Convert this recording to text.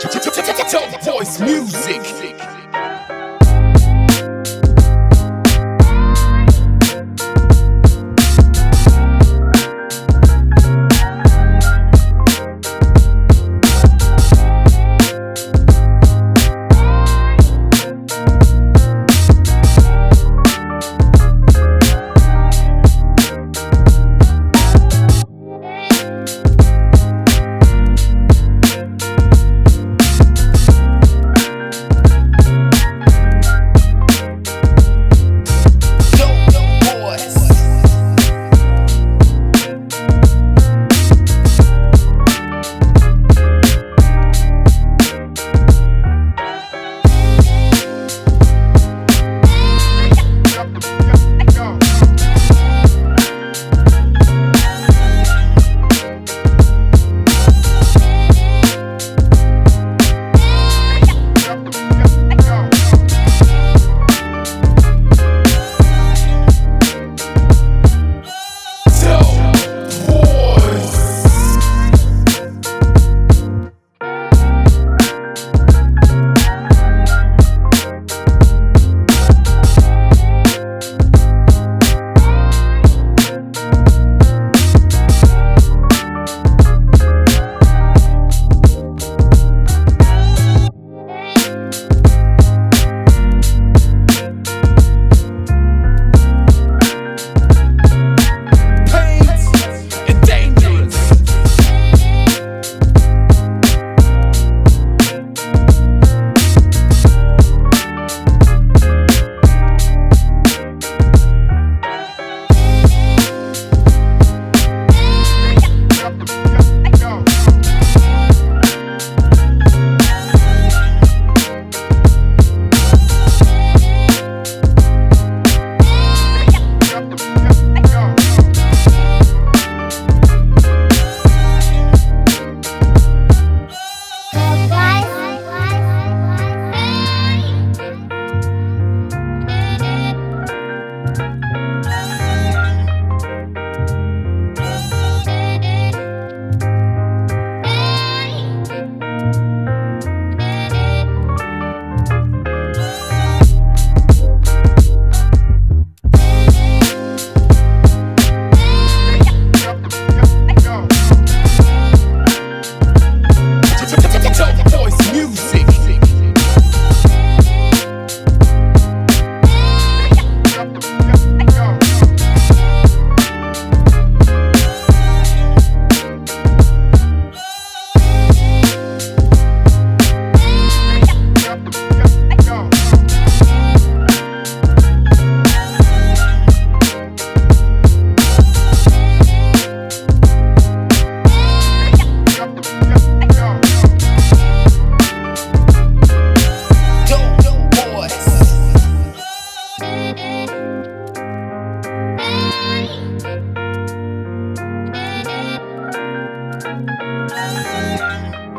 Dope voice music. Thank.